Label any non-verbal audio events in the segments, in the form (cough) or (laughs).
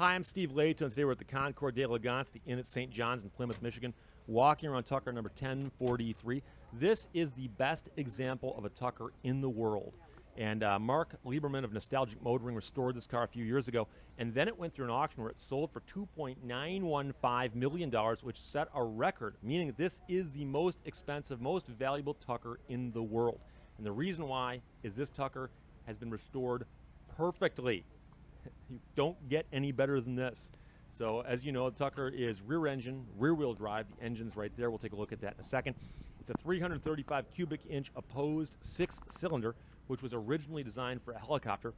Hi, I'm Steve Lehto. Today we're at the Concours d'Elegance, the Inn at St. John's in Plymouth, Michigan, walking around Tucker number 1043. This is the best example of a Tucker in the world. And uh, Mark Lieberman of Nostalgic Motoring restored this car a few years ago, and then it went through an auction where it sold for $2.915 million, which set a record, meaning that this is the most expensive, most valuable Tucker in the world. And the reason why is this Tucker has been restored perfectly. (laughs) You don't get any better than this. So as you know, the Tucker is rear engine, rear wheel drive. The engine's right there. We'll take a look at that in a second. It's a 335 cubic inch opposed six cylinder, which was originally designed for a helicopter.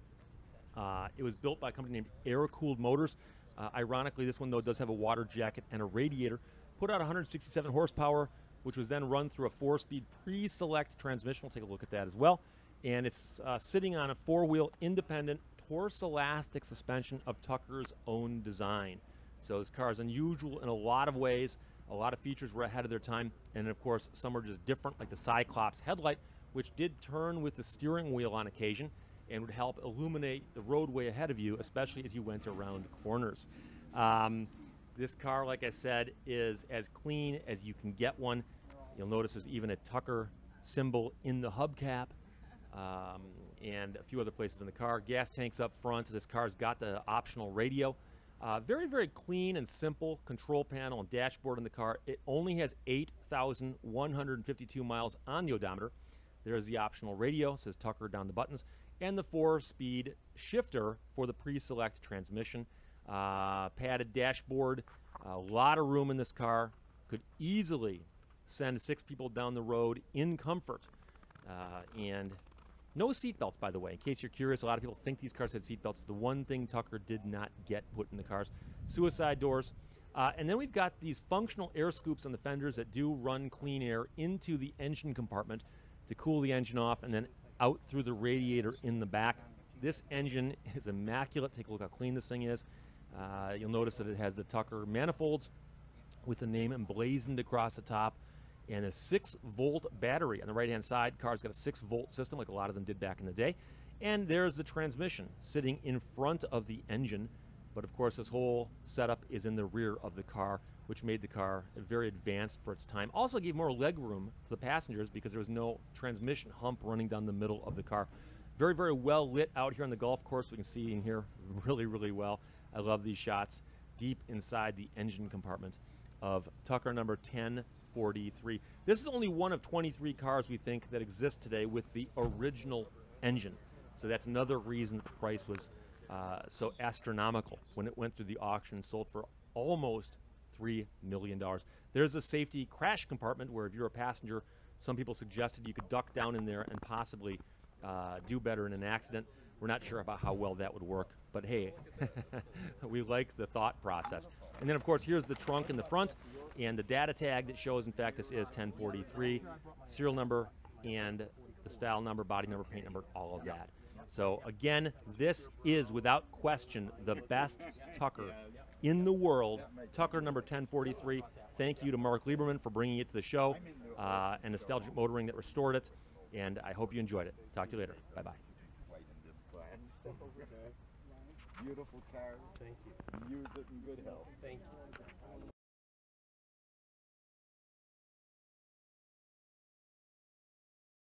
Uh, it was built by a company named Air Cooled Motors. Uh, ironically, this one though does have a water jacket and a radiator. Put out 167 horsepower, which was then run through a four-speed pre-select transmission. We'll take a look at that as well. And it's uh, sitting on a four-wheel independent Torsilastic suspension of Tucker's own design. So this car is unusual in a lot of ways. A lot of features were ahead of their time, and of course, some are just different, like the Cyclops headlight, which did turn with the steering wheel on occasion and would help illuminate the roadway ahead of you, especially as you went around corners. Um, this car, like I said, is as clean as you can get one. You'll notice there's even a Tucker symbol in the hubcap um, and a few other places in the car. Gas tanks up front. This car's got the optional radio. Uh, very, very clean and simple control panel and dashboard in the car. It only has 8,152 miles on the odometer. There's the optional radio, says Tucker down the buttons, and the four-speed shifter for the pre-select transmission. Uh, padded dashboard, a lot of room in this car. Could easily send six people down the road in comfort. Uh, and no seatbelts, by the way. In case you're curious, a lot of people think these cars had seatbelts. The one thing Tucker did not get put in the cars. Suicide doors. Uh, and then we've got these functional air scoops on the fenders that do run clean air into the engine compartment to cool the engine off and then out through the radiator in the back. This engine is immaculate. Take a look how clean this thing is. Uh, you'll notice that it has the Tucker manifolds with the name emblazoned across the top and a 6 volt battery on the right hand side. Car's got a 6 volt system like a lot of them did back in the day. And there's the transmission sitting in front of the engine. But of course, this whole setup is in the rear of the car, which made the car very advanced for its time. Also gave more leg room to the passengers because there was no transmission hump running down the middle of the car. Very, very well lit out here on the golf course. We can see in here (laughs) really, really well. I love these shots deep inside the engine compartment of Tucker number 1043. This is only one of 23 cars we think that exist today with the original engine. So that's another reason the price was uh, so astronomical when it went through the auction, and sold for almost $3 million. There's a safety crash compartment where if you're a passenger, some people suggested you could duck down in there and possibly uh, do better in an accident. We're not sure about how well that would work, but hey, (laughs) we like the thought process. And then, of course, here's the trunk in the front and the data tag that shows, in fact, this is 1043, serial number and the style number, body number, paint number, all of that. So again, this is without question the best Tucker in the world. Tucker number 1043. Thank you to Mark Lieberman for bringing it to the show uh, and Nostalgic Motoring that restored it. And I hope you enjoyed it. Talk to you later. Bye bye. Beautiful car. Thank you. Use it in good health. Thank you.